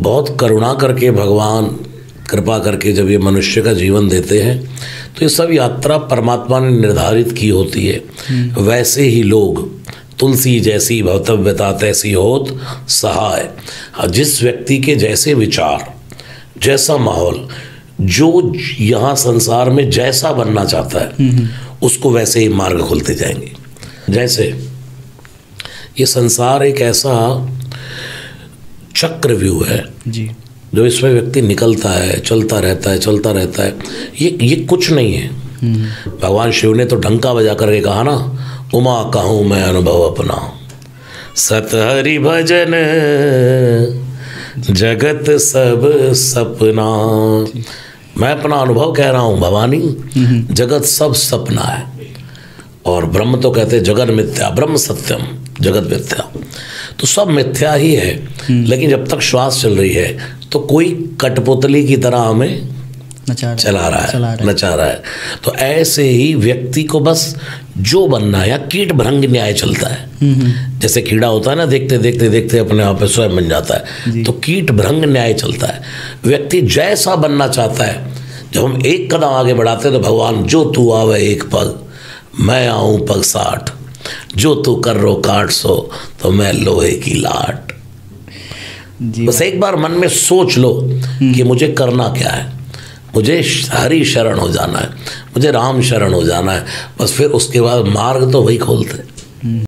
बहुत करुणा करके भगवान कृपा करके जब ये मनुष्य का जीवन देते हैं तो ये सब यात्रा परमात्मा ने निर्धारित की होती है। वैसे ही लोग तुलसी जैसी भवतव्यता तैसी होत सहाय। जिस व्यक्ति के जैसे विचार जैसा माहौल जो यहाँ संसार में जैसा बनना चाहता है उसको वैसे ही मार्ग खुलते जाएँगे। जैसे ये संसार एक ऐसा चक्रव्यूह है। जी। जो इसमें व्यक्ति निकलता है चलता रहता है चलता रहता है ये ये कुछ नहीं है। भगवान शिव ने तो ढंका बजा करके कहा ना उमा कहूँ मैं अनुभव अपना? सतहरि भजन जगत सब सपना। मैं अपना अनुभव कह रहा हूँ भवानी। जगत सब सपना है। और ब्रह्म तो कहते जगत मिथ्या ब्रह्म सत्यम जगत मिथ्या। तो सब मिथ्या ही है। लेकिन जब तक श्वास चल रही है तो कोई कठपुतली की तरह हमें नचा चला रहा चला है रहा है। नचा रहा है। तो ऐसे ही व्यक्ति को बस जो बनना है या कीट भ्रंग न्याय चलता है। जैसे कीड़ा होता है ना देखते देखते देखते अपने आप में स्वयं बन जाता है। तो कीट भ्रंग न्याय चलता है। व्यक्ति जैसा बनना चाहता है जब हम एक कदम आगे बढ़ाते हैं तो भगवान जो तू आवे एक पग मैं आऊँ पग साठ। जो तू कर रो काट सो तो मैं लोहे की लाट। जी बस एक बार मन में सोच लो कि मुझे करना क्या है। मुझे हरी शरण हो जाना है मुझे राम शरण हो जाना है। बस फिर उसके बाद मार्ग तो वही खोलते।